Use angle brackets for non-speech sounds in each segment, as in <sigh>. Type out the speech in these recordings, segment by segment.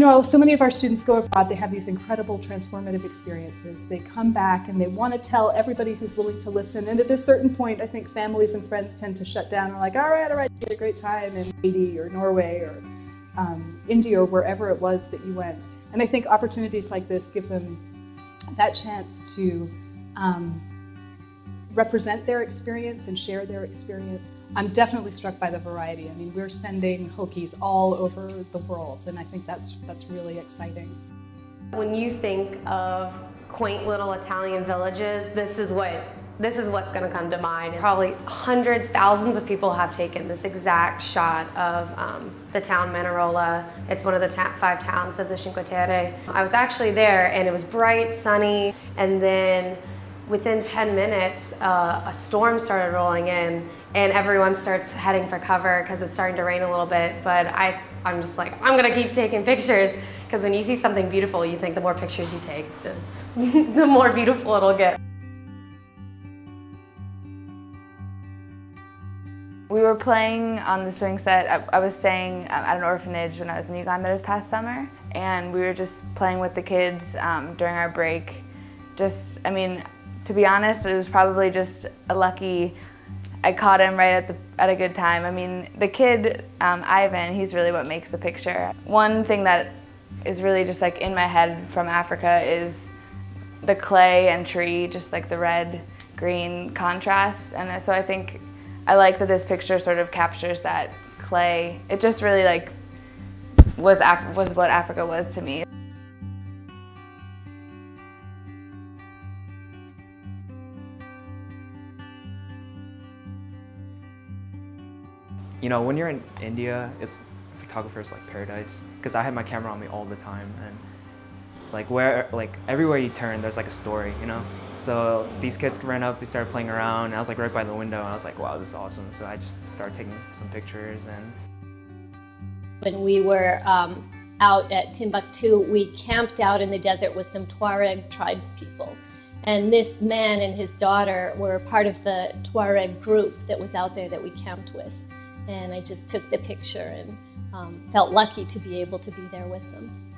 know, so many of our students go abroad, they have these incredible transformative experiences. They come back and they want to tell everybody who's willing to listen. And at a certain point, I think families and friends tend to shut down and are like, all right, all right, you had a great time in Haiti or Norway or um, India or wherever it was that you went. And I think opportunities like this give them that chance to um, represent their experience and share their experience. I'm definitely struck by the variety. I mean, we're sending Hokies all over the world, and I think that's, that's really exciting. When you think of quaint little Italian villages, this is what this is what's going to come to mind. Probably hundreds, thousands of people have taken this exact shot of um, the town Manarola. It's one of the five towns of the Cinque Terre. I was actually there and it was bright, sunny, and then within 10 minutes, uh, a storm started rolling in and everyone starts heading for cover because it's starting to rain a little bit. But I, I'm just like, I'm gonna keep taking pictures because when you see something beautiful, you think the more pictures you take, the, <laughs> the more beautiful it'll get. We were playing on the swing set. I, I was staying at an orphanage when I was in Uganda this past summer, and we were just playing with the kids um, during our break. Just, I mean, to be honest, it was probably just a lucky, I caught him right at, the, at a good time. I mean, the kid, um, Ivan, he's really what makes the picture. One thing that is really just like in my head from Africa is the clay and tree, just like the red, green contrast. And so I think I like that this picture sort of captures that clay. It just really like was, was what Africa was to me. You know, when you're in India, it's photographer's like paradise because I had my camera on me all the time and like where like everywhere you turn there's like a story you know? So these kids ran up they started playing around and i was like right by the window and i was like wow this is awesome. So i just started taking some pictures and when we were um, out at timbuktu we camped out in the desert with some tuareg tribes people and this man and his daughter were part of the tuareg group that was out there that we camped with and i just took the picture and um, felt lucky to be able to be there with them.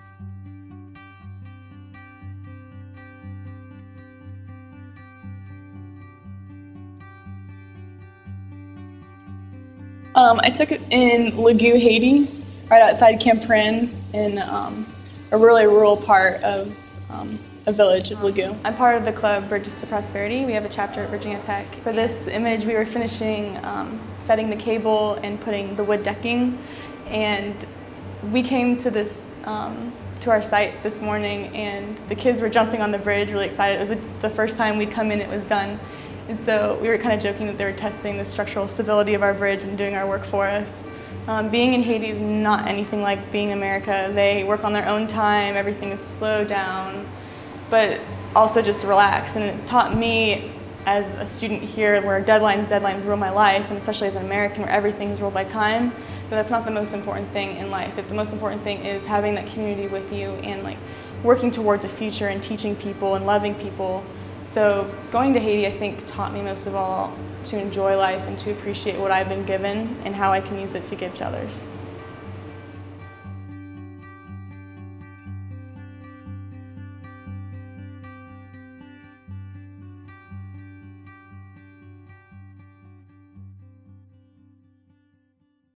Um, I took it in Lagou, Haiti, right outside Camp Perrin, in um, a really rural part of um, a village of Lagoon. I'm part of the club Bridges to Prosperity. We have a chapter at Virginia Tech. For this image, we were finishing um, setting the cable and putting the wood decking, and we came to this um, to our site this morning, and the kids were jumping on the bridge, really excited. It was the first time we'd come in; it was done. And so we were kind of joking that they were testing the structural stability of our bridge and doing our work for us. Um, being in Haiti is not anything like being in America. They work on their own time, everything is slowed down, but also just relax. And it taught me as a student here where deadlines, deadlines rule my life, and especially as an American where everything is ruled by time, but that's not the most important thing in life. the most important thing is having that community with you and like working towards a future and teaching people and loving people so going to Haiti, I think, taught me most of all to enjoy life and to appreciate what I've been given and how I can use it to give to others.